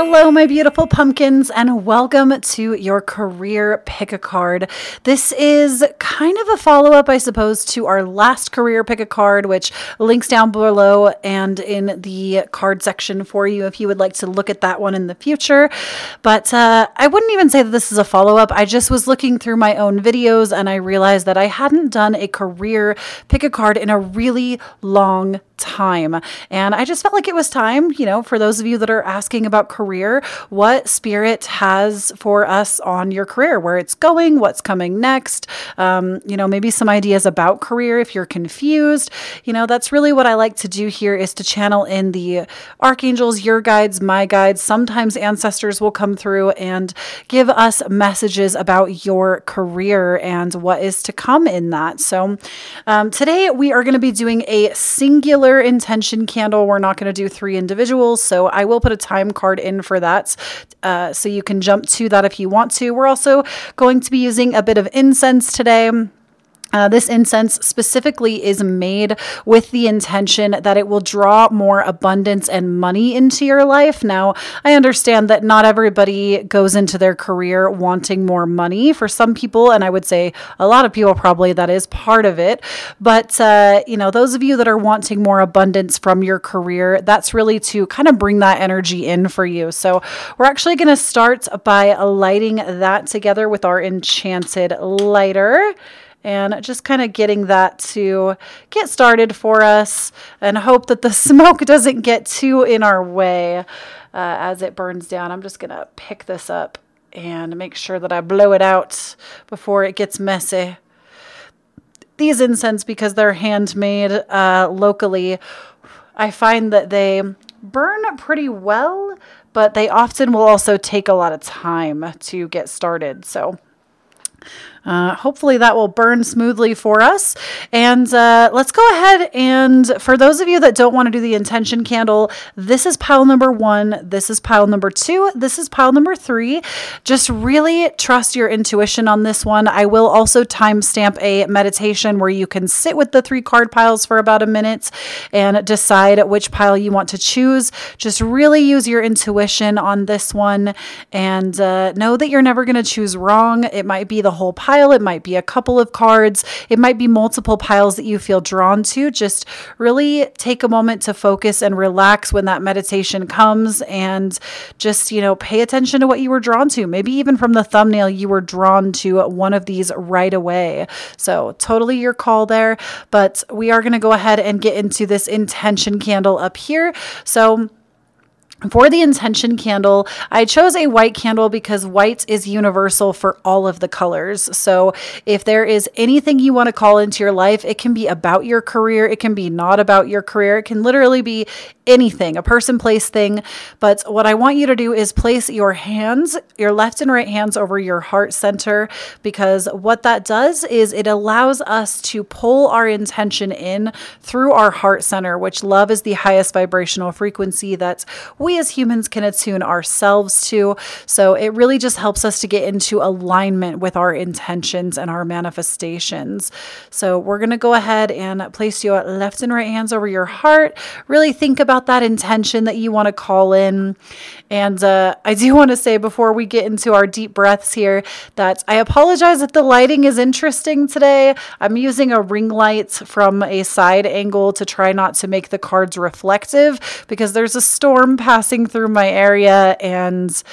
Hello, my beautiful pumpkins, and welcome to your career pick a card. This is kind of a follow up, I suppose, to our last career pick a card, which links down below and in the card section for you if you would like to look at that one in the future. But uh, I wouldn't even say that this is a follow up. I just was looking through my own videos and I realized that I hadn't done a career pick a card in a really long time. And I just felt like it was time, you know, for those of you that are asking about career, what spirit has for us on your career, where it's going, what's coming next, um, you know, maybe some ideas about career if you're confused. You know, that's really what I like to do here is to channel in the archangels, your guides, my guides. Sometimes ancestors will come through and give us messages about your career and what is to come in that. So um, today we are going to be doing a singular intention candle. We're not going to do three individuals, so I will put a time card in for that. Uh, so you can jump to that if you want to. We're also going to be using a bit of incense today. Uh, this incense specifically is made with the intention that it will draw more abundance and money into your life. Now, I understand that not everybody goes into their career wanting more money. For some people, and I would say a lot of people probably, that is part of it. But, uh, you know, those of you that are wanting more abundance from your career, that's really to kind of bring that energy in for you. So, we're actually going to start by lighting that together with our enchanted lighter and just kind of getting that to get started for us and hope that the smoke doesn't get too in our way uh, as it burns down. I'm just going to pick this up and make sure that I blow it out before it gets messy. These incense, because they're handmade uh, locally, I find that they burn pretty well, but they often will also take a lot of time to get started. So uh, hopefully that will burn smoothly for us. And uh, let's go ahead and for those of you that don't want to do the intention candle, this is pile number one. This is pile number two. This is pile number three. Just really trust your intuition on this one. I will also timestamp a meditation where you can sit with the three card piles for about a minute and decide which pile you want to choose. Just really use your intuition on this one and uh, know that you're never going to choose wrong. It might be the whole pile pile, it might be a couple of cards, it might be multiple piles that you feel drawn to. Just really take a moment to focus and relax when that meditation comes and just, you know, pay attention to what you were drawn to. Maybe even from the thumbnail, you were drawn to one of these right away. So, totally your call there. But we are going to go ahead and get into this intention candle up here. So, for the intention candle, I chose a white candle because white is universal for all of the colors. So, if there is anything you want to call into your life, it can be about your career, it can be not about your career, it can literally be anything, a person, place, thing. But what I want you to do is place your hands, your left and right hands over your heart center, because what that does is it allows us to pull our intention in through our heart center, which love is the highest vibrational frequency that we as humans can attune ourselves to. So it really just helps us to get into alignment with our intentions and our manifestations. So we're going to go ahead and place your left and right hands over your heart. Really think about that intention that you want to call in. And uh, I do want to say before we get into our deep breaths here that I apologize if the lighting is interesting today. I'm using a ring light from a side angle to try not to make the cards reflective because there's a storm passing passing through my area and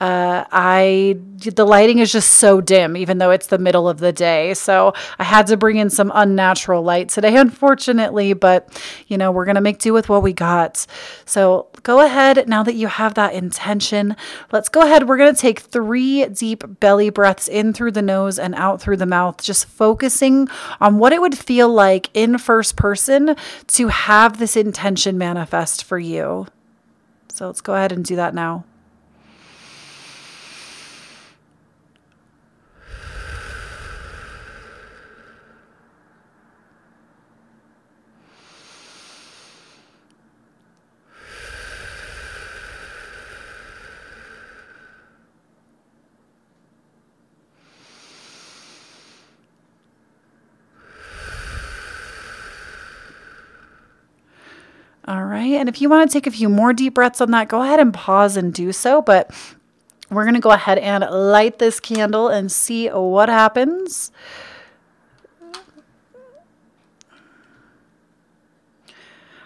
uh, I the lighting is just so dim, even though it's the middle of the day. So I had to bring in some unnatural light today, unfortunately. But you know, we're gonna make do with what we got. So go ahead now that you have that intention. Let's go ahead. We're gonna take three deep belly breaths in through the nose and out through the mouth, just focusing on what it would feel like in first person to have this intention manifest for you. So let's go ahead and do that now. All right. And if you want to take a few more deep breaths on that, go ahead and pause and do so. But we're going to go ahead and light this candle and see what happens.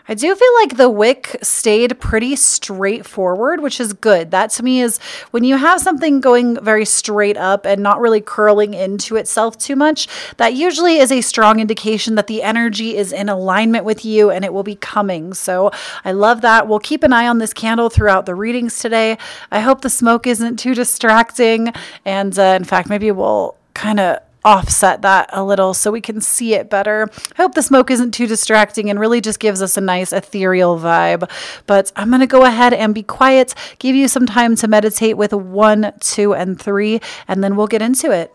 I do feel like the wick stayed pretty straightforward, which is good. That to me is when you have something going very straight up and not really curling into itself too much, that usually is a strong indication that the energy is in alignment with you and it will be coming. So I love that. We'll keep an eye on this candle throughout the readings today. I hope the smoke isn't too distracting. And uh, in fact, maybe we'll kind of offset that a little so we can see it better. I hope the smoke isn't too distracting and really just gives us a nice ethereal vibe. But I'm going to go ahead and be quiet, give you some time to meditate with one, two, and three, and then we'll get into it.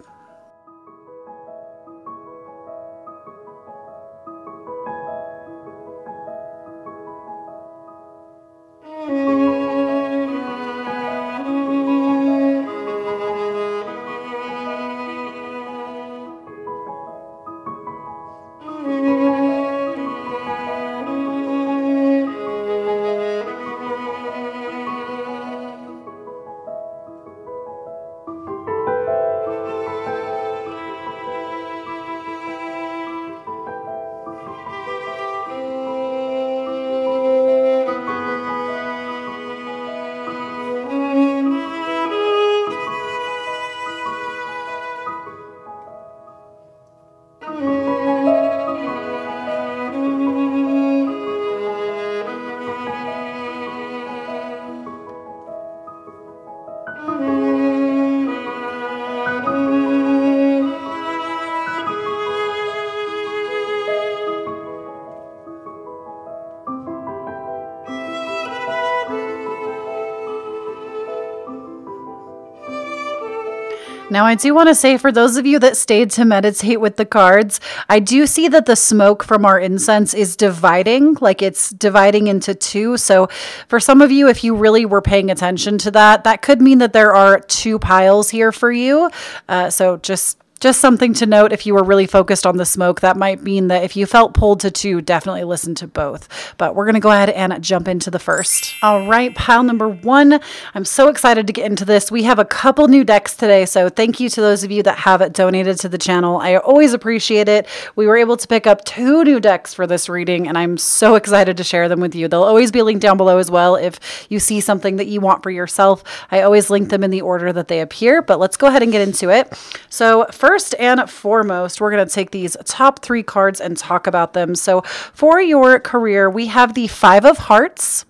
Now, I do want to say for those of you that stayed to meditate with the cards, I do see that the smoke from our incense is dividing, like it's dividing into two. So, for some of you, if you really were paying attention to that, that could mean that there are two piles here for you. Uh, so, just just something to note if you were really focused on the smoke. That might mean that if you felt pulled to two, definitely listen to both. But we're going to go ahead and jump into the first. All right, pile number one. I'm so excited to get into this. We have a couple new decks today, so thank you to those of you that have donated to the channel. I always appreciate it. We were able to pick up two new decks for this reading, and I'm so excited to share them with you. They'll always be linked down below as well if you see something that you want for yourself. I always link them in the order that they appear, but let's go ahead and get into it. So, first, First and foremost, we're going to take these top three cards and talk about them. So, for your career, we have the Five of Hearts,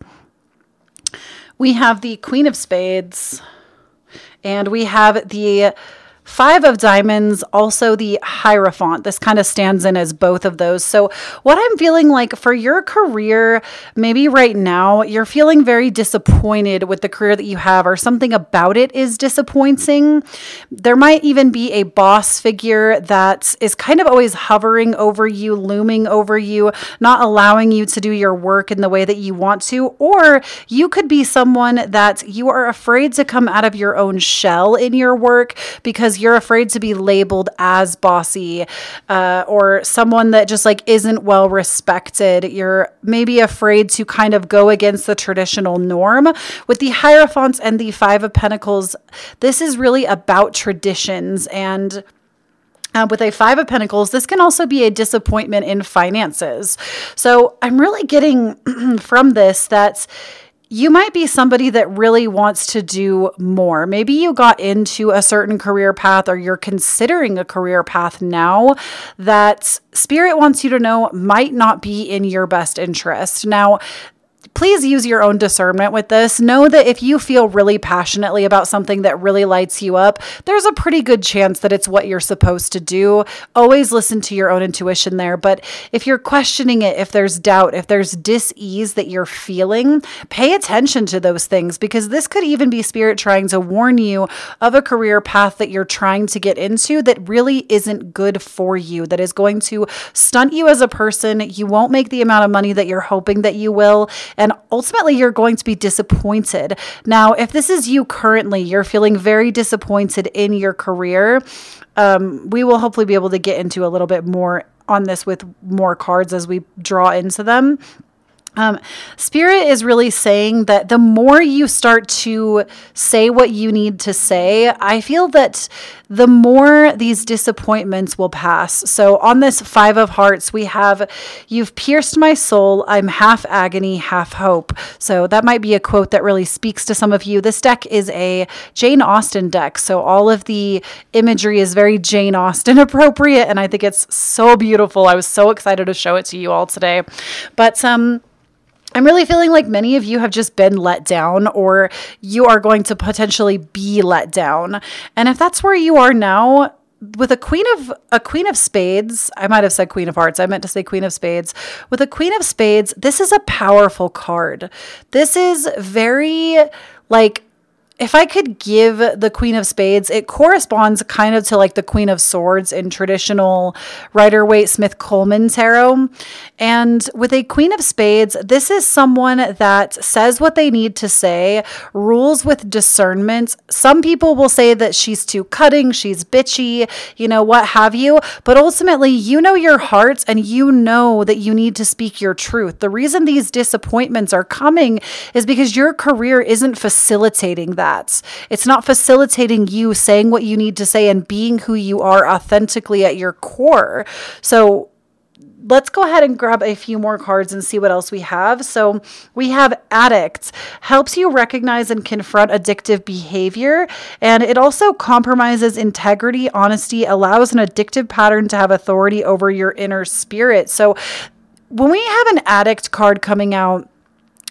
we have the Queen of Spades, and we have the Five of Diamonds, also the Hierophant. This kind of stands in as both of those. So, what I'm feeling like for your career, maybe right now, you're feeling very disappointed with the career that you have, or something about it is disappointing. There might even be a boss figure that is kind of always hovering over you, looming over you, not allowing you to do your work in the way that you want to. Or you could be someone that you are afraid to come out of your own shell in your work because because you're afraid to be labeled as bossy uh, or someone that just like isn't well respected. You're maybe afraid to kind of go against the traditional norm. With the Hierophants and the Five of Pentacles, this is really about traditions and. Uh, with a Five of Pentacles, this can also be a disappointment in finances. So I'm really getting from this that you might be somebody that really wants to do more. Maybe you got into a certain career path or you're considering a career path now that spirit wants you to know might not be in your best interest. Now, please use your own discernment with this. Know that if you feel really passionately about something that really lights you up, there's a pretty good chance that it's what you're supposed to do. Always listen to your own intuition there. But if you're questioning it, if there's doubt, if there's dis-ease that you're feeling, pay attention to those things because this could even be spirit trying to warn you of a career path that you're trying to get into that really isn't good for you, that is going to stunt you as a person. You won't make the amount of money that you're hoping that you will and ultimately you're going to be disappointed. Now, if this is you currently, you're feeling very disappointed in your career, um, we will hopefully be able to get into a little bit more on this with more cards as we draw into them. Um, Spirit is really saying that the more you start to say what you need to say, I feel that the more these disappointments will pass. So, on this Five of Hearts, we have, You've pierced my soul. I'm half agony, half hope. So, that might be a quote that really speaks to some of you. This deck is a Jane Austen deck. So, all of the imagery is very Jane Austen appropriate. And I think it's so beautiful. I was so excited to show it to you all today. But, um, I'm really feeling like many of you have just been let down or you are going to potentially be let down. And if that's where you are now, with a queen of a queen of spades i might have said queen of hearts i meant to say queen of spades with a queen of spades this is a powerful card this is very like if I could give the Queen of Spades, it corresponds kind of to like the Queen of Swords in traditional Rider Waite Smith Colman tarot. And with a Queen of Spades, this is someone that says what they need to say, rules with discernment. Some people will say that she's too cutting, she's bitchy, you know, what have you. But ultimately, you know your heart and you know that you need to speak your truth. The reason these disappointments are coming is because your career isn't facilitating that. It's not facilitating you saying what you need to say and being who you are authentically at your core. So, let's go ahead and grab a few more cards and see what else we have. So we have addict helps you recognize and confront addictive behavior and it also compromises integrity, honesty, allows an addictive pattern to have authority over your inner spirit. So when we have an addict card coming out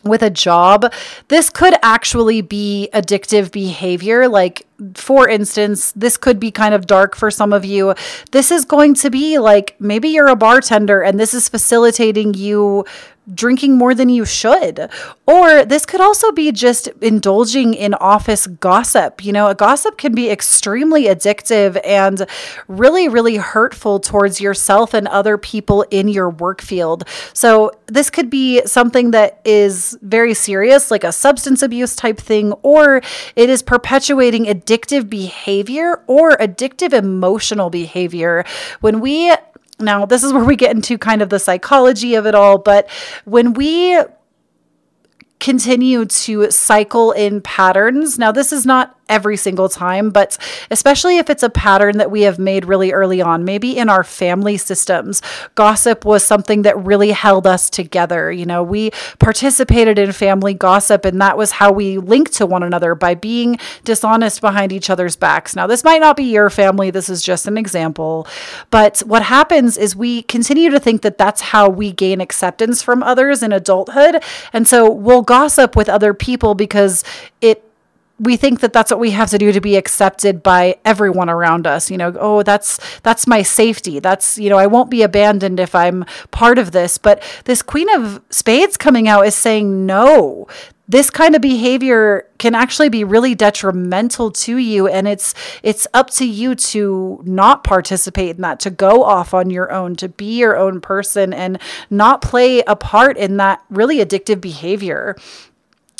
with a job, this could actually be addictive behavior. Like, for instance, this could be kind of dark for some of you. This is going to be like maybe you're a bartender and this is facilitating you drinking more than you should. Or this could also be just indulging in office gossip. You know, a gossip can be extremely addictive and really, really hurtful towards yourself and other people in your work field. So, this could be something that is very serious, like a substance abuse type thing, or it is perpetuating addictive behavior or addictive emotional behavior. When we now, this is where we get into kind of the psychology of it all, but when we continue to cycle in patterns, now this is not every single time, but especially if it's a pattern that we have made really early on, maybe in our family systems, gossip was something that really held us together. You know, we participated in family gossip, and that was how we linked to one another by being dishonest behind each other's backs. Now, this might not be your family, this is just an example, but what happens is we continue to think that that's how we gain acceptance from others in adulthood. And so we'll gossip with other people because it we think that that's what we have to do to be accepted by everyone around us you know oh that's that's my safety. That's you know i won't be abandoned if i'm part of this. But this queen of spades coming out is saying no this kind of behavior can actually be really detrimental to you. And it's it's up to you to not participate in that to go off on your own to be your own person and not play a part in that really addictive behavior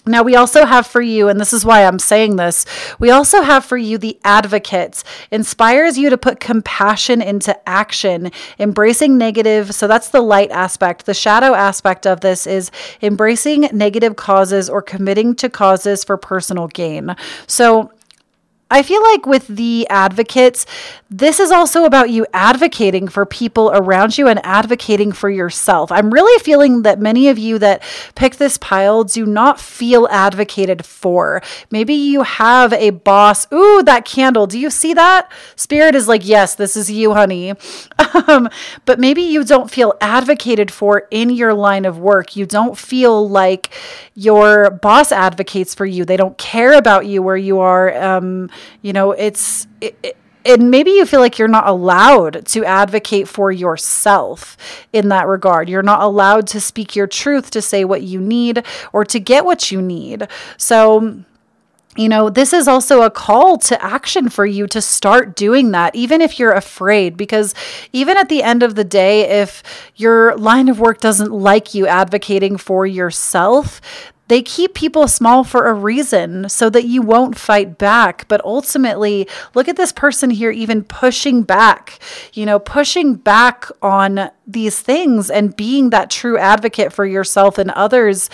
now, we also have for you, and this is why I'm saying this, we also have for you the advocate, inspires you to put compassion into action, embracing negative. So that's the light aspect. The shadow aspect of this is embracing negative causes or committing to causes for personal gain. So I feel like with the advocates, this is also about you advocating for people around you and advocating for yourself. I'm really feeling that many of you that pick this pile do not feel advocated for. Maybe you have a boss. Ooh, that candle. Do you see that? Spirit is like, yes, this is you, honey. Um, but maybe you don't feel advocated for in your line of work. You don't feel like your boss advocates for you. They don't care about you where you are. Um, you know, it's. It, it, and maybe you feel like you're not allowed to advocate for yourself in that regard. You're not allowed to speak your truth, to say what you need, or to get what you need. So, you know, this is also a call to action for you to start doing that, even if you're afraid. Because even at the end of the day, if your line of work doesn't like you advocating for yourself, they keep people small for a reason so that you won't fight back. But ultimately, look at this person here, even pushing back, you know, pushing back on these things and being that true advocate for yourself and others.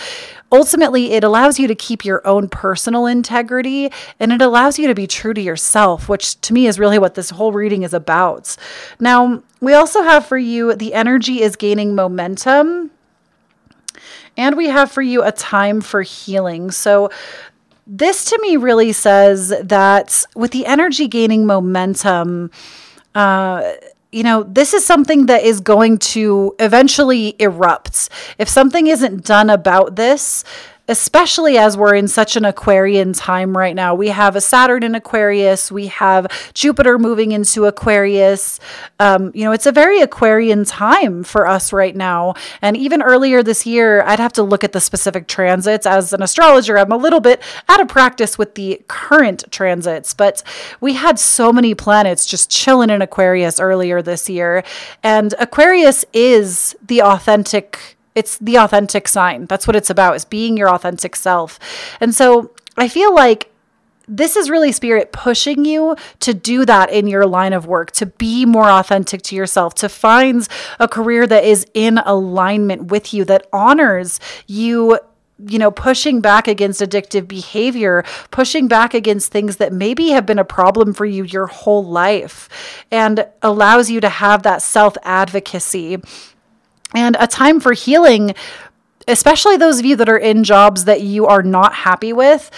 Ultimately, it allows you to keep your own personal integrity and it allows you to be true to yourself, which to me is really what this whole reading is about. Now, we also have for you the energy is gaining momentum and we have for you a time for healing. So, this to me really says that with the energy gaining momentum, uh, you know, this is something that is going to eventually erupt. If something isn't done about this, especially as we're in such an Aquarian time right now. We have a Saturn in Aquarius, we have Jupiter moving into Aquarius. Um, you know, it's a very Aquarian time for us right now. And even earlier this year, I'd have to look at the specific transits. As an astrologer, I'm a little bit out of practice with the current transits, but we had so many planets just chilling in Aquarius earlier this year. And Aquarius is the authentic it's the authentic sign. That's what it's about, is being your authentic self. And so I feel like this is really spirit pushing you to do that in your line of work, to be more authentic to yourself, to find a career that is in alignment with you, that honors you you know, pushing back against addictive behavior, pushing back against things that maybe have been a problem for you your whole life, and allows you to have that self advocacy and a time for healing, especially those of you that are in jobs that you are not happy with.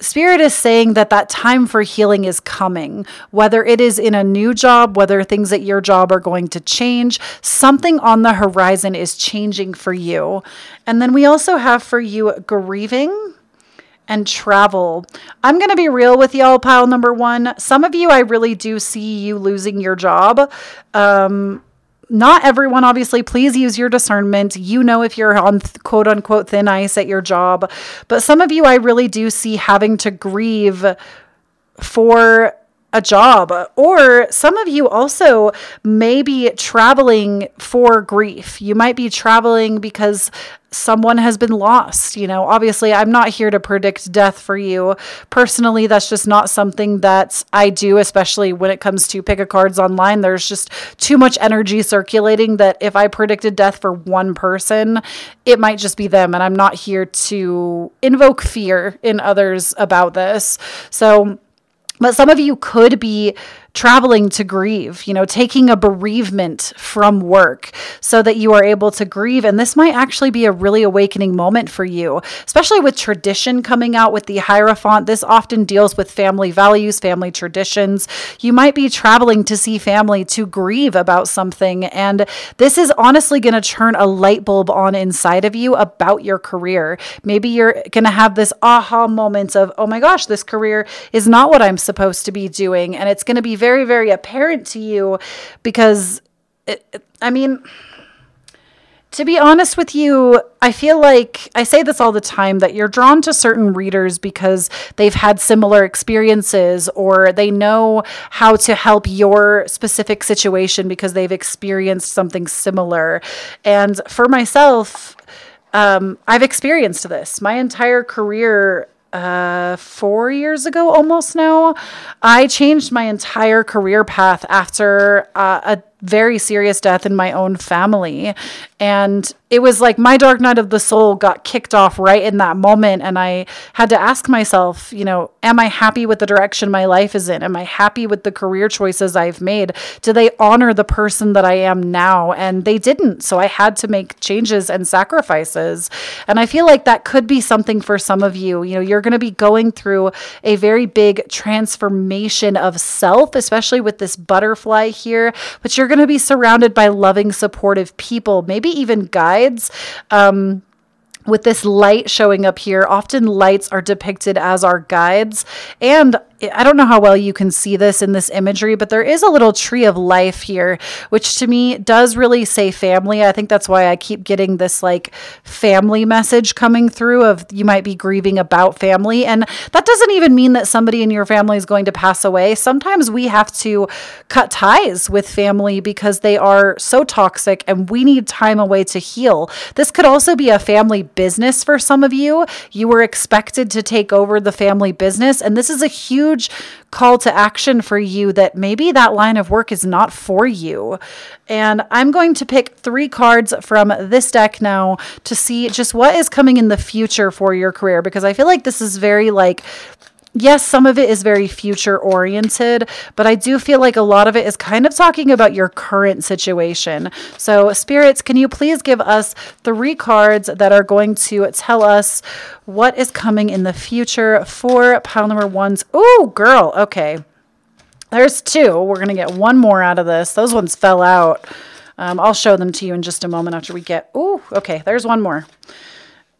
Spirit is saying that that time for healing is coming, whether it is in a new job, whether things at your job are going to change, something on the horizon is changing for you. And then we also have for you grieving and travel. I'm going to be real with y'all, pile number one. Some of you, I really do see you losing your job. Um, not everyone, obviously, please use your discernment. You know if you're on quote unquote thin ice at your job. But some of you, I really do see having to grieve for a job. Or some of you also may be traveling for grief. You might be traveling because someone has been lost. You know, obviously, I'm not here to predict death for you. Personally, that's just not something that I do, especially when it comes to pick a cards online. There's just too much energy circulating that if I predicted death for one person, it might just be them. And I'm not here to invoke fear in others about this. So, but some of you could be traveling to grieve, you know, taking a bereavement from work so that you are able to grieve. And this might actually be a really awakening moment for you, especially with tradition coming out with the Hierophant. This often deals with family values, family traditions. You might be traveling to see family to grieve about something. And this is honestly going to turn a light bulb on inside of you about your career. Maybe you're going to have this aha moment of, oh my gosh, this career is not what I'm supposed to be doing. And it's going to be very, very apparent to you because, it, I mean, to be honest with you, I feel like I say this all the time that you're drawn to certain readers because they've had similar experiences or they know how to help your specific situation because they've experienced something similar. And for myself, um, I've experienced this. My entire career uh, four years ago, almost now, I changed my entire career path after uh, a very serious death in my own family. And it was like my dark night of the soul got kicked off right in that moment. And I had to ask myself, you know, am I happy with the direction my life is in? Am I happy with the career choices I've made? Do they honor the person that I am now? And they didn't. So I had to make changes and sacrifices. And I feel like that could be something for some of you. You know, you're going to be going through a very big transformation of self, especially with this butterfly here, but you're going to be surrounded by loving, supportive people, maybe even guides. Um, with this light showing up here, often lights are depicted as our guides. And I don't know how well you can see this in this imagery, but there is a little tree of life here, which to me does really say family. I think that's why I keep getting this like family message coming through of you might be grieving about family. And that doesn't even mean that somebody in your family is going to pass away. Sometimes we have to cut ties with family because they are so toxic and we need time away to heal. This could also be a family business for some of you. You were expected to take over the family business, and this is a huge call to action for you that maybe that line of work is not for you. And I'm going to pick three cards from this deck now to see just what is coming in the future for your career because I feel like this is very like yes, some of it is very future oriented, but I do feel like a lot of it is kind of talking about your current situation. So, spirits, can you please give us three cards that are going to tell us what is coming in the future for pile number one's? Oh, girl. Okay. There's two. We're going to get one more out of this. Those ones fell out. Um, I'll show them to you in just a moment after we get. Oh, okay. There's one more.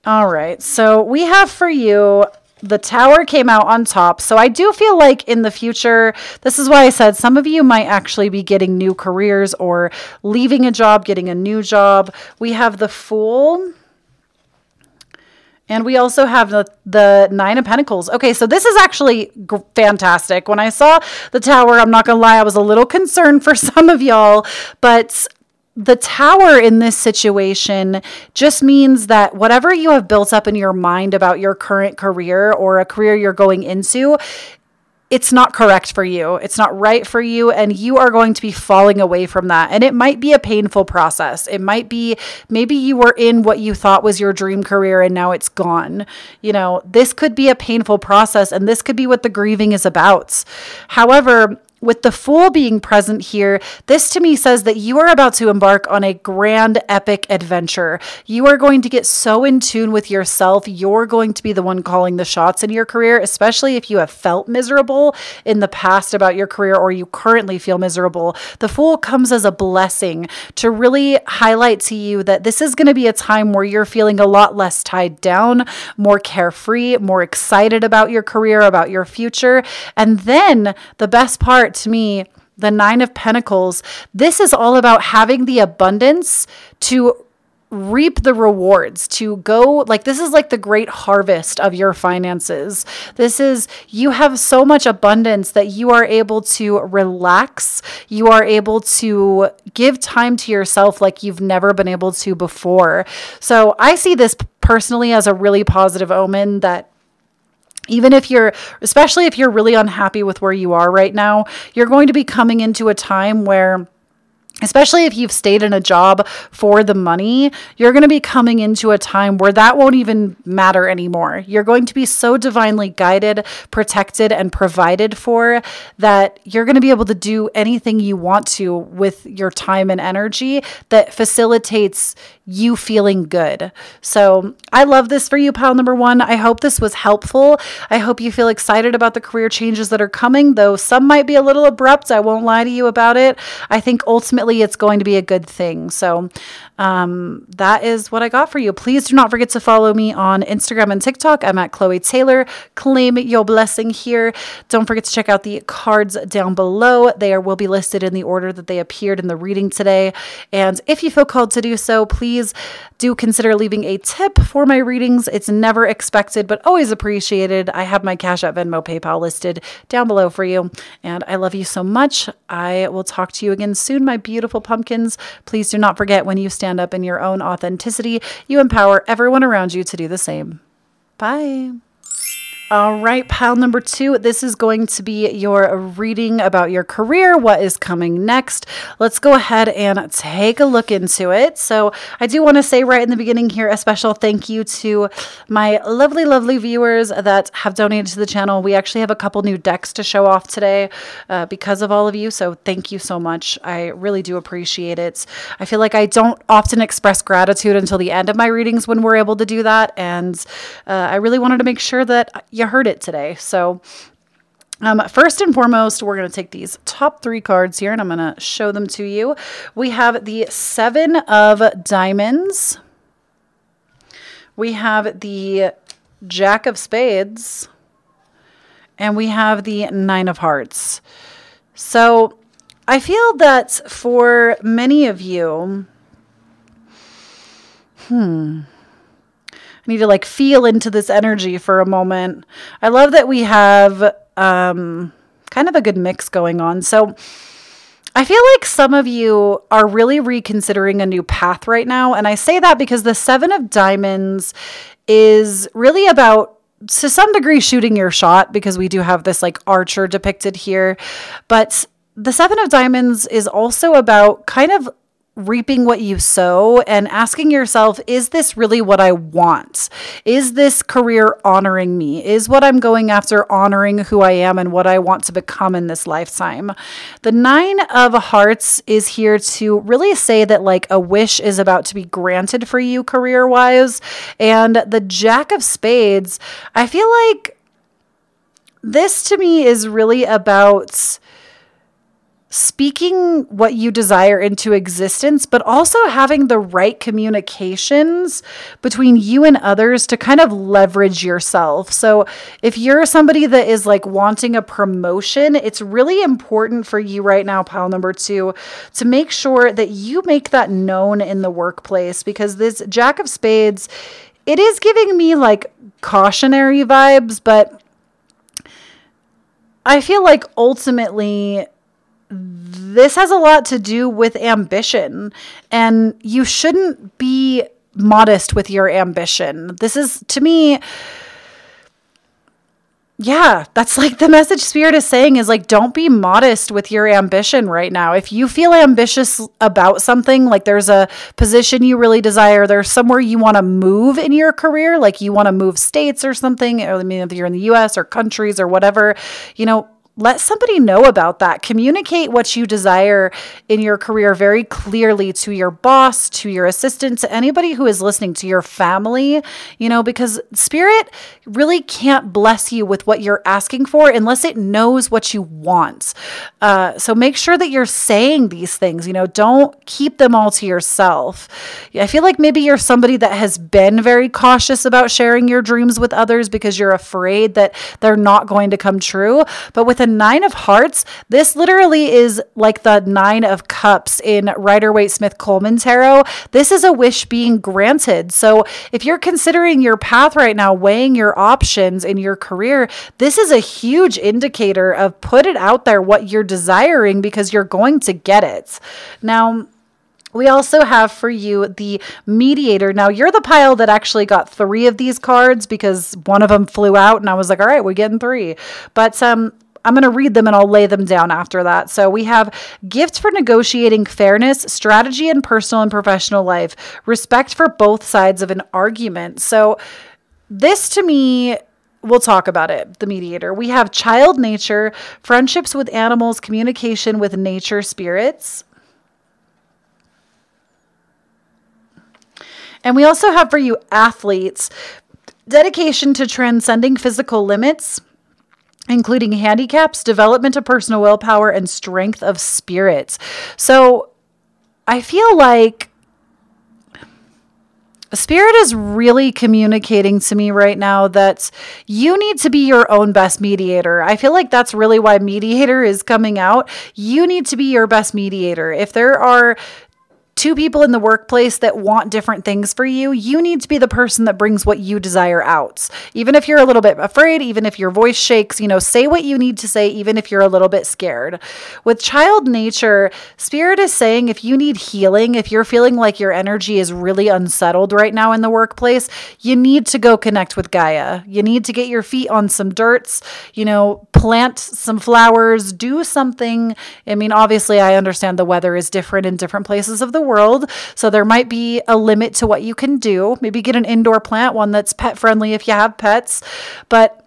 All right. So we have for you the tower came out on top. So I do feel like in the future, this is why I said some of you might actually be getting new careers or leaving a job, getting a new job. We have the Fool. And we also have the, the Nine of Pentacles. Okay, so this is actually fantastic. When I saw the tower, I'm not going to lie, I was a little concerned for some of y'all, but the tower in this situation just means that whatever you have built up in your mind about your current career or a career you're going into, it's not correct for you. It's not right for you. And you are going to be falling away from that. And it might be a painful process. It might be maybe you were in what you thought was your dream career and now it's gone. You know, this could be a painful process and this could be what the grieving is about. However, with the Fool being present here, this to me says that you are about to embark on a grand, epic adventure. You are going to get so in tune with yourself. You're going to be the one calling the shots in your career, especially if you have felt miserable in the past about your career or you currently feel miserable. The Fool comes as a blessing to really highlight to you that this is going to be a time where you're feeling a lot less tied down, more carefree, more excited about your career, about your future. And then the best part, to me, the Nine of Pentacles, this is all about having the abundance to reap the rewards to go like this is like the great harvest of your finances. This is you have so much abundance that you are able to relax. You are able to give time to yourself like you've never been able to before. So i see this personally as a really positive omen that even if you're, especially if you're really unhappy with where you are right now, you're going to be coming into a time where especially if you've stayed in a job for the money, you're going to be coming into a time where that won't even matter anymore. You're going to be so divinely guided, protected, and provided for that you're going to be able to do anything you want to with your time and energy that facilitates you feeling good. So I love this for you, pile number one. I hope this was helpful. I hope you feel excited about the career changes that are coming, though some might be a little abrupt. I won't lie to you about it. I think it's going to be a good thing. So um, that is what I got for you. Please do not forget to follow me on Instagram and TikTok. I'm at Kloee Taylor. Claim your blessing here. Don't forget to check out the cards down below. They are, will be listed in the order that they appeared in the reading today. And if you feel called to do so, please do consider leaving a tip for my readings. It's never expected, but always appreciated. I have my Cash App, Venmo, PayPal listed down below for you. And I love you so much. I will talk to you again soon, my beautiful pumpkins. Please do not forget when you stand stand up in your own authenticity, you empower everyone around you to do the same. Bye. All right, pile number two. This is going to be your reading about your career, what is coming next. Let's go ahead and take a look into it. So, I do want to say right in the beginning here a special thank you to my lovely, lovely viewers that have donated to the channel. We actually have a couple new decks to show off today uh, because of all of you. So, thank you so much. I really do appreciate it. I feel like I don't often express gratitude until the end of my readings when we're able to do that. And uh, I really wanted to make sure that you heard it today. So, um, first and foremost, we're going to take these top three cards here and I'm going to show them to you. We have the Seven of Diamonds, we have the Jack of Spades, And we have the Nine of Hearts. So I feel that for many of you, hmm, I need to like feel into this energy for a moment. I love that we have um, kind of a good mix going on. So I feel like some of you are really reconsidering a new path right now. And I say that because the Seven of Diamonds is really about to some degree shooting your shot because we do have this like archer depicted here. But the Seven of Diamonds is also about kind of reaping what you sow and asking yourself, is this really what I want? Is this career honoring me? Is what I'm going after honoring who I am and what I want to become in this lifetime? The Nine of Hearts is here to really say that, like, a wish is about to be granted for you career wise. And the Jack of Spades, I feel like this to me is really about speaking what you desire into existence, but also having the right communications between you and others to kind of leverage yourself. So, if you're somebody that is like wanting a promotion, it's really important for you right now, pile number two, to make sure that you make that known in the workplace because this Jack of Spades, it is giving me like cautionary vibes, but. I feel like ultimately this has a lot to do with ambition, and you shouldn't be modest with your ambition. This is, to me, yeah, that's like the message Spirit is saying is like, don't be modest with your ambition right now. If you feel ambitious about something, like there's a position you really desire, there's somewhere you want to move in your career, like you want to move states or something, or I mean, if you're in the US or countries or whatever, you know, let somebody know about that. Communicate what you desire in your career very clearly to your boss, to your assistant, to anybody who is listening, to your family, you know, because spirit really can't bless you with what you're asking for unless it knows what you want. Uh, so make sure that you're saying these things, you know, don't keep them all to yourself. I feel like maybe you're somebody that has been very cautious about sharing your dreams with others because you're afraid that they're not going to come true. But with a nine of hearts, this literally is like the nine of cups in Rider Waite Smith Colman Tarot. This is a wish being granted. So if you're considering your path right now, weighing your options in your career, this is a huge indicator of put it out there what you're desiring because you're going to get it. Now, we also have for you the mediator. Now, you're the pile that actually got three of these cards because one of them flew out, and I was like, all right, we're getting three. But um, I'm going to read them and I'll lay them down after that. So we have gifts for negotiating fairness, strategy in personal and professional life, respect for both sides of an argument. So this to me we'll talk about it. The mediator. We have child nature, friendships with animals, communication with nature spirits. And we also have for you athletes, dedication to transcending physical limits, including handicaps, development of personal willpower, and strength of spirits. So I feel like Spirit is really communicating to me right now that you need to be your own best mediator. I feel like that's really why mediator is coming out. You need to be your best mediator. If there are two people in the workplace that want different things for you, you need to be the person that brings what you desire out. Even if you're a little bit afraid, even if your voice shakes, you know, say what you need to say, even if you're a little bit scared. With child nature, spirit is saying if you need healing, if you're feeling like your energy is really unsettled right now in the workplace, you need to go connect with Gaia. You need to get your feet on some dirts, you know, plant some flowers, do something. I mean, obviously, I understand the weather is different in different places of the world. So there might be a limit to what you can do. Maybe get an indoor plant, one that's pet friendly if you have pets. But,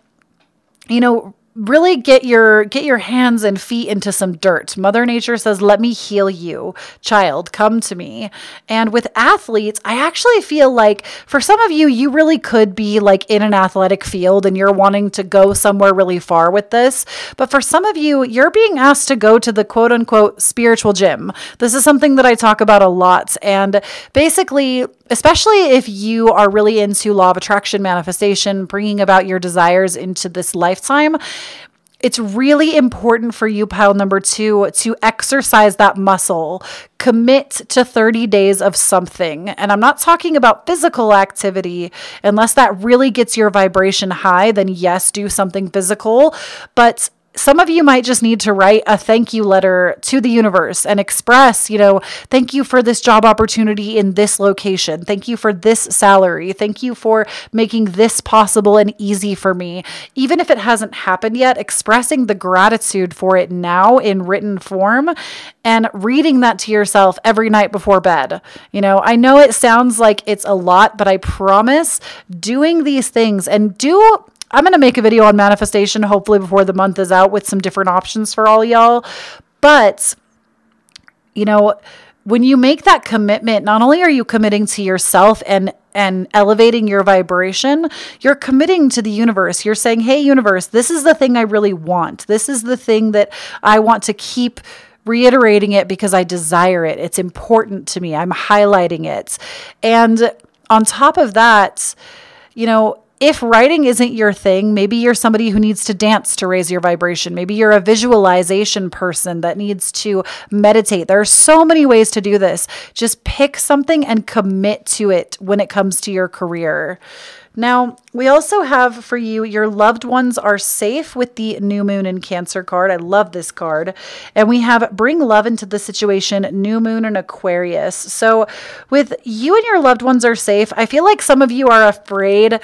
you know, really get your get your hands and feet into some dirt. Mother Nature says, "Let me heal you, child. Come to me." And with athletes, I actually feel like for some of you, you really could be like in an athletic field and you're wanting to go somewhere really far with this. But for some of you, you're being asked to go to the quote unquote spiritual gym. This is something that I talk about a lot. And basically, especially if you are really into law of attraction manifestation, bringing about your desires into this lifetime, it's really important for you, pile number two, to exercise that muscle. Commit to 30 days of something. And I'm not talking about physical activity, unless that really gets your vibration high, then yes, do something physical. But some of you might just need to write a thank you letter to the universe and express, you know, thank you for this job opportunity in this location. Thank you for this salary. Thank you for making this possible and easy for me. Even if it hasn't happened yet, expressing the gratitude for it now in written form and reading that to yourself every night before bed. You know, I know it sounds like it's a lot, but I promise doing these things and do I'm going to make a video on manifestation hopefully before the month is out with some different options for all y'all. But, you know, when you make that commitment, not only are you committing to yourself and and elevating your vibration, you're committing to the universe. You're saying, "Hey universe, this is the thing I really want. This is the thing that I want to keep reiterating it because I desire it. It's important to me. I'm highlighting it." And on top of that, you know, if writing isn't your thing, maybe you're somebody who needs to dance to raise your vibration. Maybe you're a visualization person that needs to meditate. There are so many ways to do this. Just pick something and commit to it when it comes to your career. Now, we also have for you your loved ones are safe with the new moon and cancer card. I love this card. And we have bring love into the situation, new moon and Aquarius. So, with you and your loved ones are safe, I feel like some of you are afraid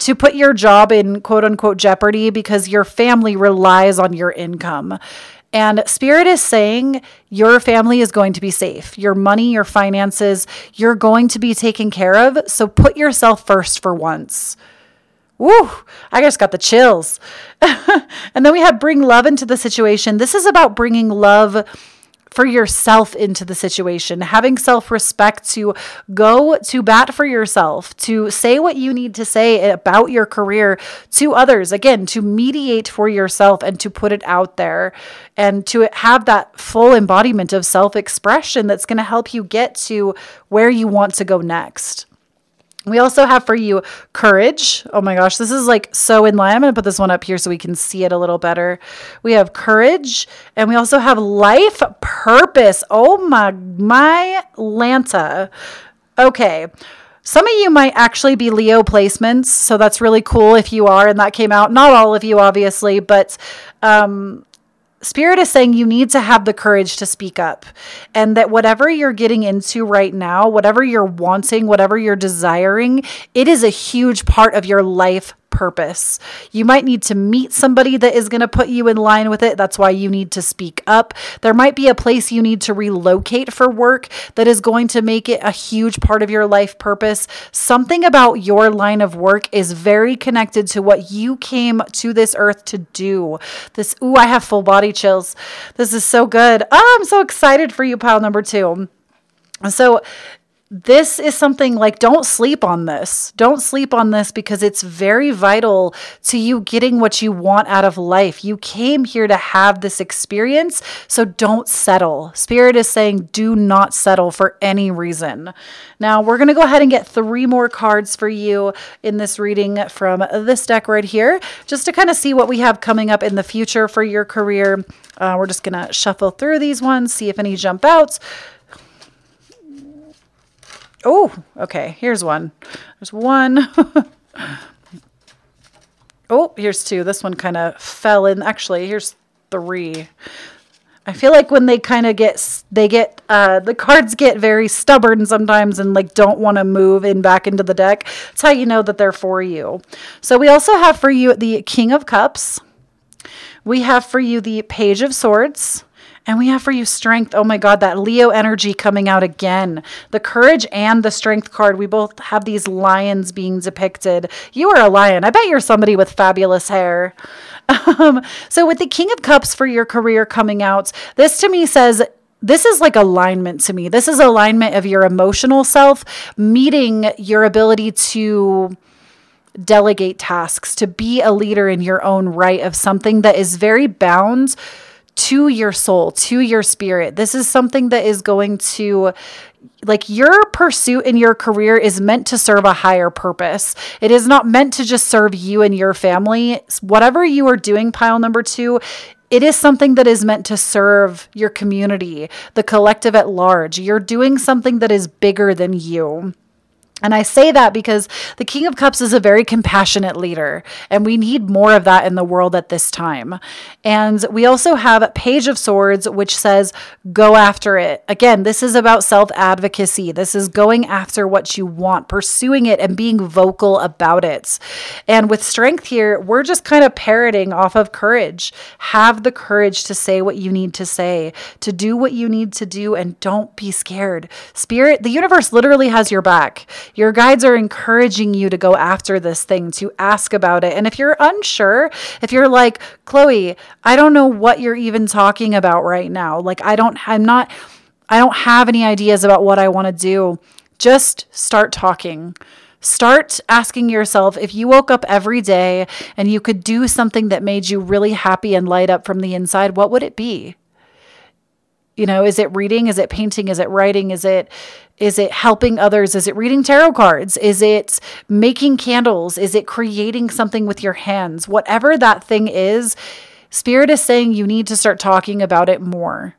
to put your job in quote unquote jeopardy because your family relies on your income. And Spirit is saying your family is going to be safe. Your money, your finances, you're going to be taken care of. So put yourself first for once. Woo, I just got the chills. and then we have bring love into the situation. This is about bringing love for yourself into the situation, having self respect to go to bat for yourself, to say what you need to say about your career to others, again, to mediate for yourself and to put it out there and to have that full embodiment of self expression that's going to help you get to where you want to go next. We also have for you courage. Oh my gosh, this is like so in line. I'm going to put this one up here so we can see it a little better. We have courage and we also have life purpose. Oh my my Lanta. Okay. Some of you might actually be Leo placements, so that's really cool if you are and that came out. Not all of you obviously, but um Spirit is saying you need to have the courage to speak up, and that whatever you're getting into right now, whatever you're wanting, whatever you're desiring, it is a huge part of your life purpose. You might need to meet somebody that is going to put you in line with it. That's why you need to speak up. There might be a place you need to relocate for work that is going to make it a huge part of your life purpose. Something about your line of work is very connected to what you came to this earth to do. This, ooh, I have full body chills. This is so good. Oh, I'm so excited for you, pile number two. So, this is something like don't sleep on this. Don't sleep on this because it's very vital to you getting what you want out of life. You came here to have this experience, so don't settle. Spirit is saying do not settle for any reason. Now, we're going to go ahead and get three more cards for you in this reading from this deck right here, just to kind of see what we have coming up in the future for your career. Uh, we're just going to shuffle through these ones, see if any jump out. Oh, okay. Here's one. There's one. oh, here's two. This one kind of fell in. Actually, here's three. I feel like when they kind of get, they get, uh, the cards get very stubborn sometimes and like don't want to move in back into the deck. That's how you know that they're for you. So we also have for you the King of Cups. We have for you the Page of Swords. And we have for you strength. Oh my God, that Leo energy coming out again. The courage and the strength card. We both have these lions being depicted. You are a lion. I bet you're somebody with fabulous hair. Um, so, with the King of Cups for your career coming out, this to me says this is like alignment to me. This is alignment of your emotional self meeting your ability to delegate tasks, to be a leader in your own right of something that is very bound to your soul, to your spirit. This is something that is going to like your pursuit in your career is meant to serve a higher purpose. It is not meant to just serve you and your family. Whatever you are doing, pile number two, it is something that is meant to serve your community, the collective at large. You're doing something that is bigger than you. And I say that because the King of Cups is a very compassionate leader, and we need more of that in the world at this time. And we also have Page of Swords, which says, go after it. Again, this is about self advocacy. This is going after what you want, pursuing it, and being vocal about it. And with strength here, we're just kind of parroting off of courage. Have the courage to say what you need to say, to do what you need to do, and don't be scared. Spirit, the universe literally has your back. Your guides are encouraging you to go after this thing, to ask about it. And if you're unsure, if you're like, Kloee, I don't know what you're even talking about right now. Like, I don't, I'm not, I don't have any ideas about what I want to do. Just start talking. Start asking yourself if you woke up every day and you could do something that made you really happy and light up from the inside, what would it be? You know, is it reading? Is it painting? Is it writing? Is it is it helping others? Is it reading tarot cards? Is it making candles? Is it creating something with your hands? Whatever that thing is, Spirit is saying you need to start talking about it more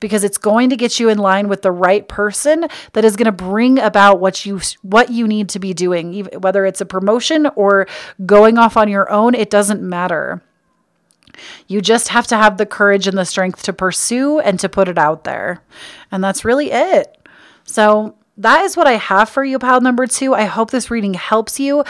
because it's going to get you in line with the right person that is going to bring about what you what you need to be doing whether it's a promotion or going off on your own it doesn't matter you just have to have the courage and the strength to pursue and to put it out there and that's really it so that is what I have for you, pile number two. I hope this reading helps you.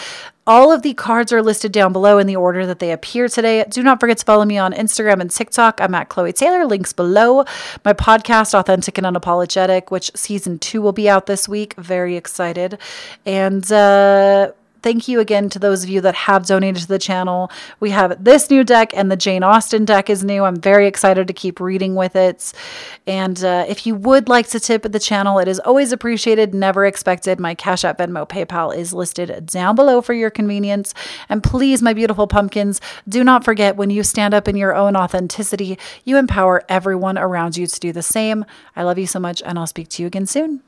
All of the cards are listed down below in the order that they appear today. Do not forget to follow me on Instagram and TikTok. I'm at Kloee Taylor. Links below. My podcast, Authentic and Unapologetic, which season two will be out this week. Very excited. And, uh, thank you again to those of you that have donated to the channel. We have this new deck, and the Jane Austen deck is new. I'm very excited to keep reading with it. And uh, if you would like to tip the channel, it is always appreciated, never expected. My Cash App, Venmo, PayPal is listed down below for your convenience. And please, my beautiful pumpkins, do not forget when you stand up in your own authenticity, you empower everyone around you to do the same. I love you so much, and I'll speak to you again soon.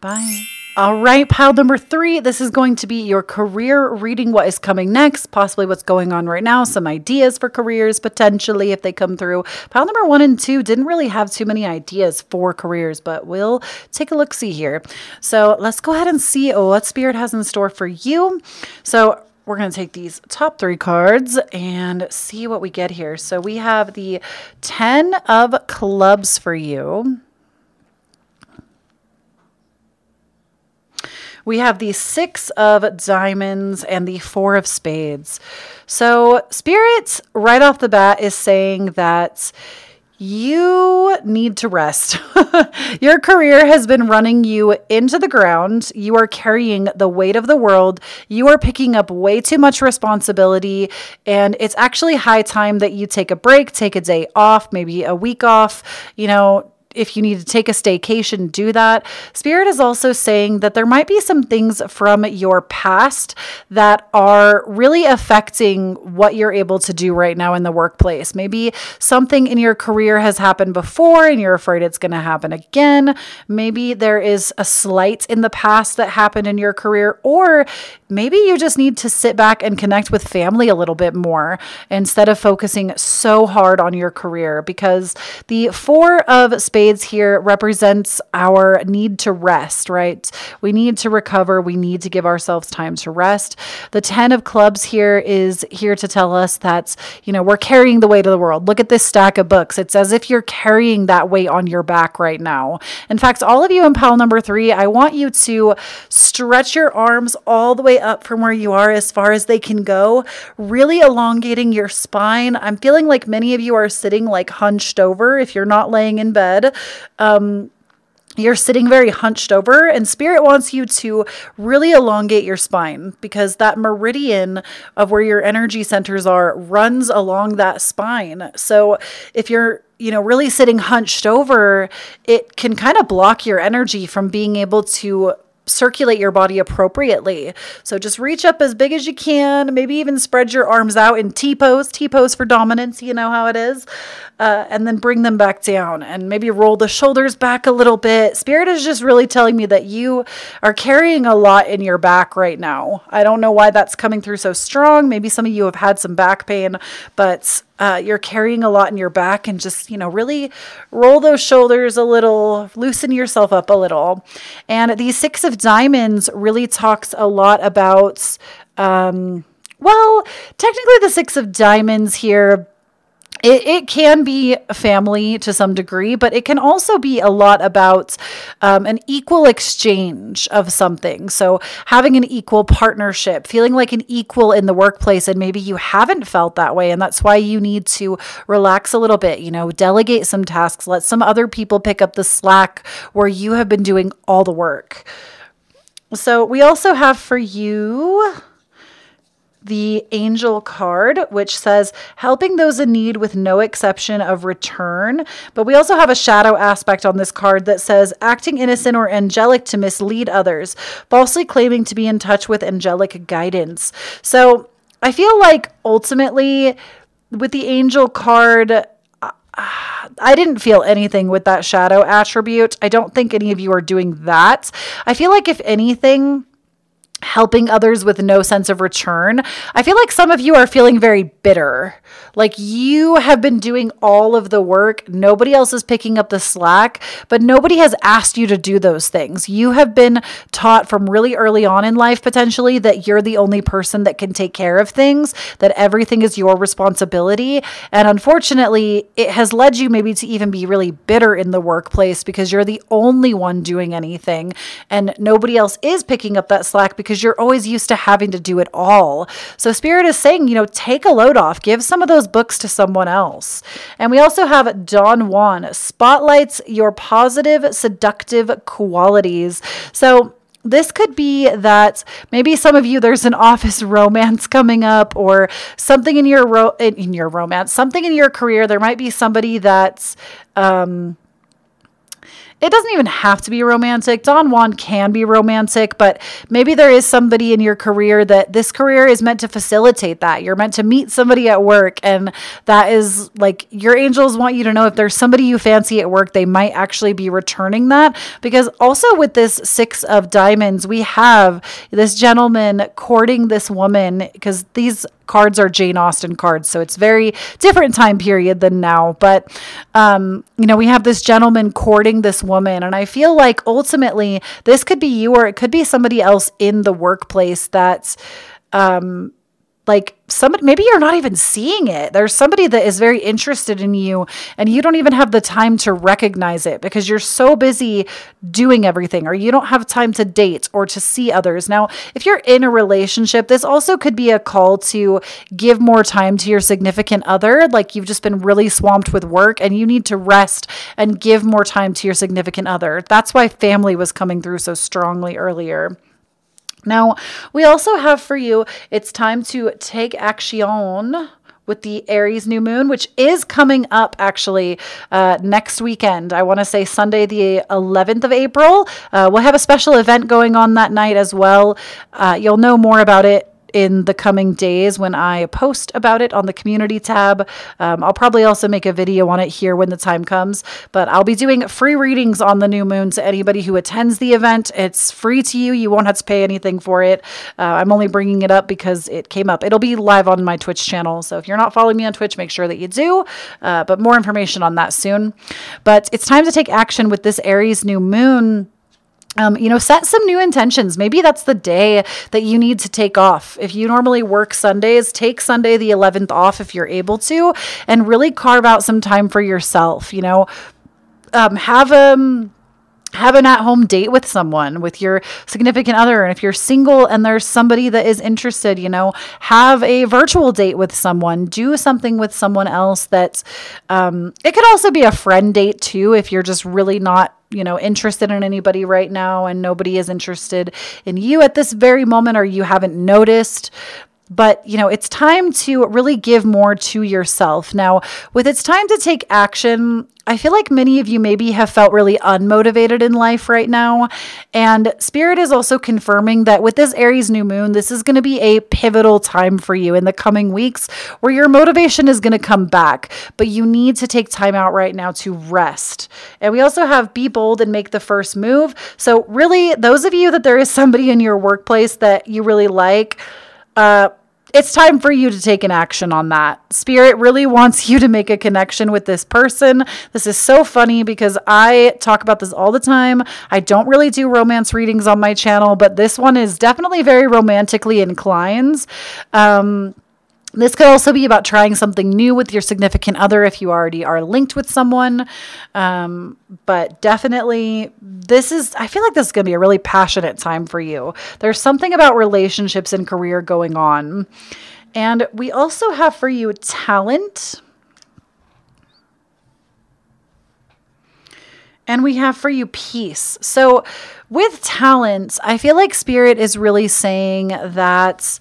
Bye. All right, pile number three. This is going to be your career reading what is coming next, possibly what's going on right now, some ideas for careers potentially if they come through. Pile number one and two didn't really have too many ideas for careers, but we'll take a look see here. So let's go ahead and see what Spirit has in store for you. So we're going to take these top three cards and see what we get here. So we have the 10 of clubs for you. We have the six of diamonds and the four of spades. So, spirits right off the bat is saying that you need to rest. Your career has been running you into the ground. You are carrying the weight of the world. You are picking up way too much responsibility. And it's actually high time that you take a break, take a day off, maybe a week off, you know, if you need to take a staycation, do that. Spirit is also saying that there might be some things from your past that are really affecting what you're able to do right now in the workplace. Maybe something in your career has happened before and you're afraid it's going to happen again. Maybe there is a slight in the past that happened in your career, or maybe you just need to sit back and connect with family a little bit more instead of focusing so hard on your career because the Four of Spades spades here represents our need to rest, right? We need to recover. We need to give ourselves time to rest. The 10 of clubs here is here to tell us that, you know, we're carrying the weight of the world. Look at this stack of books. It's as if you're carrying that weight on your back right now. In fact, all of you in pile number three, I want you to stretch your arms all the way up from where you are as far as they can go, really elongating your spine. I'm feeling like many of you are sitting like hunched over if you're not laying in bed um, you're sitting very hunched over, and spirit wants you to really elongate your spine because that meridian of where your energy centers are runs along that spine. So if you're you know, really sitting hunched over, it can kind of block your energy from being able to circulate your body appropriately. So just reach up as big as you can, maybe even spread your arms out in T pose, T pose for dominance, you know how it is, uh, and then bring them back down and maybe roll the shoulders back a little bit. Spirit is just really telling me that you are carrying a lot in your back right now. I don't know why that's coming through so strong. Maybe some of you have had some back pain, but uh, you're carrying a lot in your back and just, you know, really roll those shoulders a little, loosen yourself up a little. And the Six of Diamonds really talks a lot about, um, well, technically the Six of Diamonds here it, it can be family to some degree, but it can also be a lot about um, an equal exchange of something. So, having an equal partnership, feeling like an equal in the workplace, and maybe you haven't felt that way. And that's why you need to relax a little bit, you know, delegate some tasks, let some other people pick up the slack where you have been doing all the work. So, we also have for you the angel card, which says helping those in need with no exception of return. But we also have a shadow aspect on this card that says acting innocent or angelic to mislead others, falsely claiming to be in touch with angelic guidance. So I feel like ultimately with the angel card, I didn't feel anything with that shadow attribute. I don't think any of you are doing that. I feel like, if anything, helping others with no sense of return. I feel like some of you are feeling very bitter. Like you have been doing all of the work, nobody else is picking up the slack, but nobody has asked you to do those things. You have been taught from really early on in life potentially that you're the only person that can take care of things, that everything is your responsibility, and unfortunately, it has led you maybe to even be really bitter in the workplace because you're the only one doing anything and nobody else is picking up that slack because you're always used to having to do it all. So, Spirit is saying, you know, take a load off, give some of those books to someone else. And we also have Don Juan spotlights your positive, seductive qualities. So, this could be that maybe some of you there's an office romance coming up or something in your ro- in your romance something in your career there might be somebody that's um it doesn't even have to be romantic. Don Juan can be romantic, but maybe there is somebody in your career that this career is meant to facilitate that. You're meant to meet somebody at work, and that is like your angels want you to know if there's somebody you fancy at work, they might actually be returning that. Because also with this Six of Diamonds, we have this gentleman courting this woman because these cards are Jane Austen cards, so it's very different time period than now. But um, you know, we have this gentleman courting this woman, and I feel like ultimately this could be you or it could be somebody else in the workplace that's um, like somebody maybe you're not even seeing it. There's somebody that is very interested in you and you don't even have the time to recognize it because you're so busy doing everything or you don't have time to date or to see others. Now if you're in a relationship this also could be a call to give more time to your significant other. Like you've just been really swamped with work and you need to rest and give more time to your significant other. That's why family was coming through so strongly earlier now, we also have for you, it's time to take action with the Aries new moon, which is coming up actually uh, next weekend. I want to say Sunday, the 11th of April. Uh, we'll have a special event going on that night as well. Uh, you'll know more about it in the coming days when I post about it on the community tab. Um, I'll probably also make a video on it here when the time comes, but I'll be doing free readings on the new moon to anybody who attends the event. It's free to you, you won't have to pay anything for it. Uh, I'm only bringing it up because it came up. It'll be live on my Twitch channel, so if you're not following me on Twitch, make sure that you do, uh, but more information on that soon. But it's time to take action with this Aries new moon um, you know, set some new intentions. Maybe that's the day that you need to take off. If you normally work Sundays, take Sunday the 11th off if you're able to, and really carve out some time for yourself. You know, um, have a um, have an at home date with someone, with your significant other. And if you're single and there's somebody that is interested, you know, have a virtual date with someone, do something with someone else that um, it could also be a friend date too, if you're just really not you know interested in anybody right now and nobody is interested in you at this very moment or you haven't noticed but you know it's time to really give more to yourself. Now with it's time to take action i feel like many of you maybe have felt really unmotivated in life right now. And spirit is also confirming that with this aries new moon this is going to be a pivotal time for you in the coming weeks where your motivation is going to come back. But you need to take time out right now to rest. And we also have be bold and make the first move. So really those of you that there is somebody in your workplace that you really like uh, it's time for you to take an action on that. Spirit really wants you to make a connection with this person. This is so funny because I talk about this all the time. I don't really do romance readings on my channel, but this one is definitely very romantically inclined. Um, this could also be about trying something new with your significant other if you already are linked with someone. Um, but definitely, this is, I feel like this is going to be a really passionate time for you. There's something about relationships and career going on. And we also have for you talent. And we have for you peace. So, with talents, I feel like Spirit is really saying that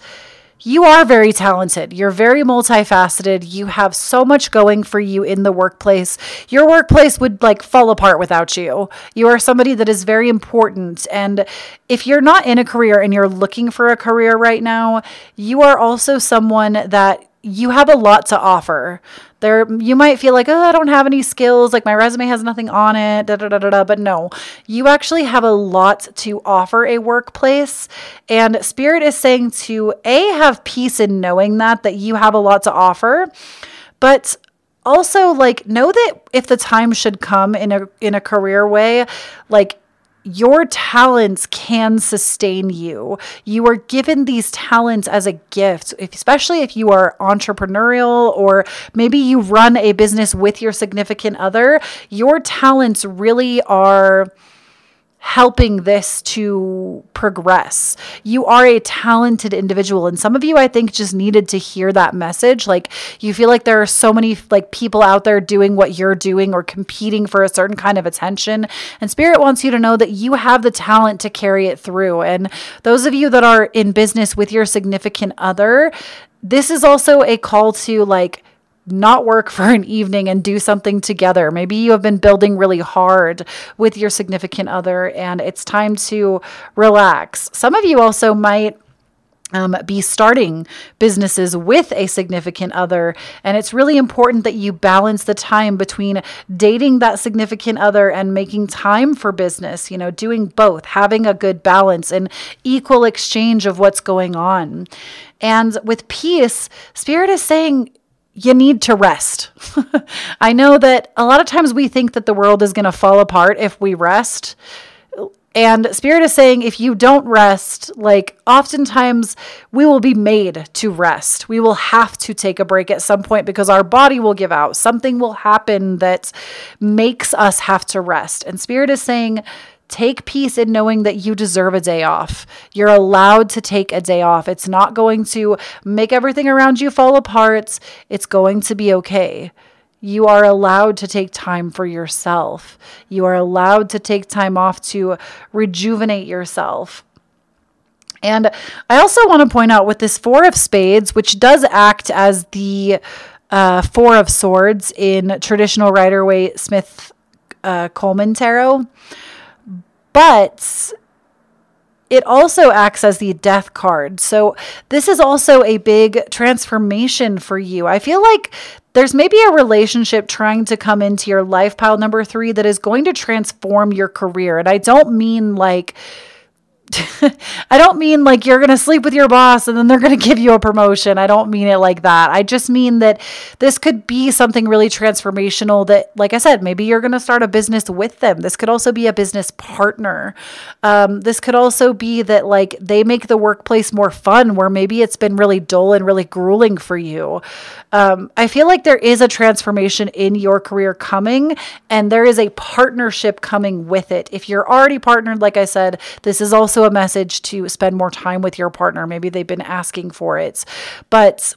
you are very talented. You're very multifaceted. You have so much going for you in the workplace. Your workplace would like fall apart without you. You are somebody that is very important. And if you're not in a career and you're looking for a career right now, you are also someone that you have a lot to offer. There, you might feel like, oh, I don't have any skills, like my resume has nothing on it, da da da da da. But no, you actually have a lot to offer a workplace. And Spirit is saying to A, have peace in knowing that, that you have a lot to offer, but also like know that if the time should come in a in a career way, like your talents can sustain you. You are given these talents as a gift, especially if you are entrepreneurial or maybe you run a business with your significant other. Your talents really are helping this to progress. You are a talented individual and some of you I think just needed to hear that message. Like you feel like there are so many like people out there doing what you're doing or competing for a certain kind of attention and spirit wants you to know that you have the talent to carry it through. And those of you that are in business with your significant other, this is also a call to like not work for an evening and do something together. Maybe you have been building really hard with your significant other and it's time to relax. Some of you also might um, be starting businesses with a significant other. And it's really important that you balance the time between dating that significant other and making time for business, you know, doing both, having a good balance and equal exchange of what's going on. And with peace, Spirit is saying, you need to rest. I know that a lot of times we think that the world is going to fall apart if we rest. And Spirit is saying if you don't rest, like oftentimes we will be made to rest. We will have to take a break at some point because our body will give out. Something will happen that makes us have to rest. And Spirit is saying, Take peace in knowing that you deserve a day off. You're allowed to take a day off. It's not going to make everything around you fall apart. It's going to be okay. You are allowed to take time for yourself. You are allowed to take time off to rejuvenate yourself. And I also want to point out with this Four of Spades, which does act as the uh, Four of Swords in traditional Rider Waite Smith uh, Colman tarot but it also acts as the death card. So, this is also a big transformation for you. I feel like there's maybe a relationship trying to come into your life, pile number three, that is going to transform your career. And I don't mean like, I don't mean like you're going to sleep with your boss and then they're going to give you a promotion. I don't mean it like that. I just mean that this could be something really transformational that, like I said, maybe you're going to start a business with them. This could also be a business partner. Um, this could also be that, like, they make the workplace more fun where maybe it's been really dull and really grueling for you. Um, I feel like there is a transformation in your career coming and there is a partnership coming with it. If you're already partnered, like I said, this is also a message to spend more time with your partner. Maybe they've been asking for it. But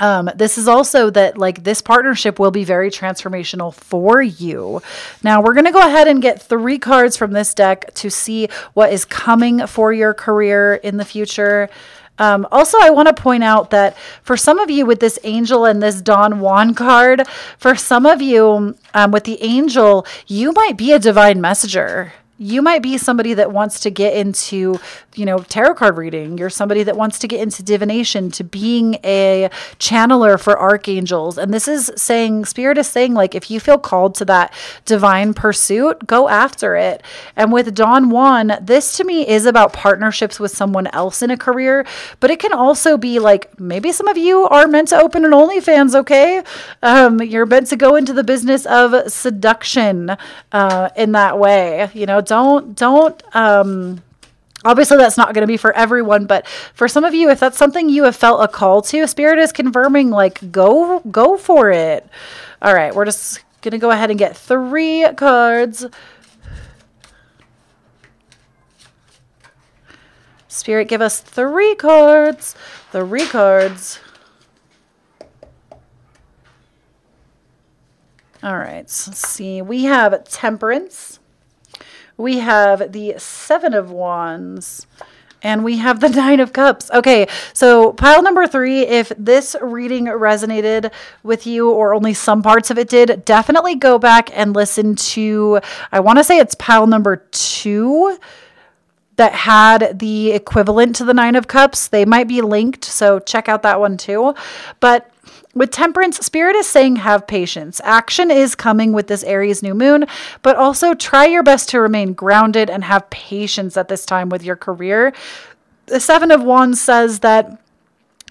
um, this is also that like this partnership will be very transformational for you. Now we're going to go ahead and get three cards from this deck to see what is coming for your career in the future. Um, also, I want to point out that for some of you with this angel and this Don Juan card, for some of you um, with the angel, you might be a divine messenger you might be somebody that wants to get into, you know, tarot card reading. You're somebody that wants to get into divination, to being a channeler for archangels. And this is saying, Spirit is saying, like, if you feel called to that divine pursuit, go after it. And with Don Juan, this to me is about partnerships with someone else in a career, but it can also be like maybe some of you are meant to open an OnlyFans, okay? Um, you're meant to go into the business of seduction uh, in that way, you know don't don't um obviously that's not going to be for everyone but for some of you if that's something you have felt a call to spirit is confirming like go go for it. All right we're just going to go ahead and get three cards. Spirit give us three cards three cards. All right let's see we have temperance we have the Seven of Wands. And we have the Nine of Cups. Okay, so pile number three, if this reading resonated with you or only some parts of it did, definitely go back and listen to, I want to say it's pile number two that had the equivalent to the Nine of Cups. They might be linked, so check out that one too. But with temperance, spirit is saying have patience. Action is coming with this Aries new moon, but also try your best to remain grounded and have patience at this time with your career. The Seven of Wands says that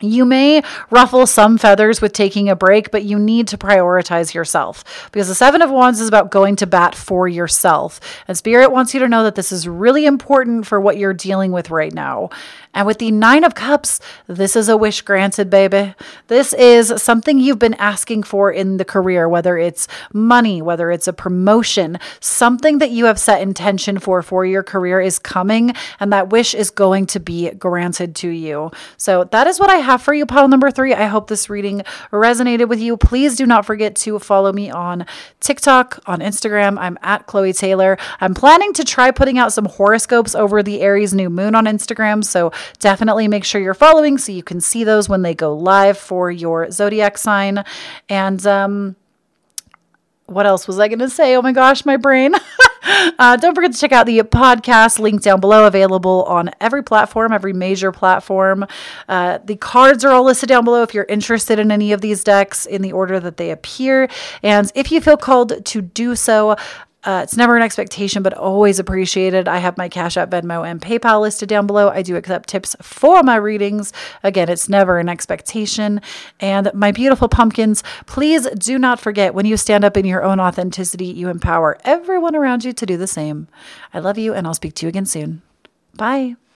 you may ruffle some feathers with taking a break, but you need to prioritize yourself because the Seven of Wands is about going to bat for yourself. And Spirit wants you to know that this is really important for what you're dealing with right now. And with the Nine of Cups, this is a wish granted, baby. This is something you've been asking for in the career, whether it's money, whether it's a promotion, something that you have set intention for for your career is coming, and that wish is going to be granted to you. So that is what I have for you, pile number three. I hope this reading resonated with you. Please do not forget to follow me on TikTok, on Instagram. I'm at Kloee Taylor. I'm planning to try putting out some horoscopes over the Aries new moon on Instagram. So definitely make sure you're following so you can see those when they go live for your zodiac sign. And um, what else was I going to say? Oh my gosh, my brain. uh, don't forget to check out the podcast link down below, available on every platform, every major platform. Uh, the cards are all listed down below if you're interested in any of these decks in the order that they appear. And if you feel called to do so, uh, it's never an expectation, but always appreciated. I have my Cash App, Venmo, and PayPal listed down below. I do accept tips for my readings. Again, it's never an expectation. And my beautiful pumpkins, please do not forget when you stand up in your own authenticity, you empower everyone around you to do the same. I love you, and I'll speak to you again soon. Bye.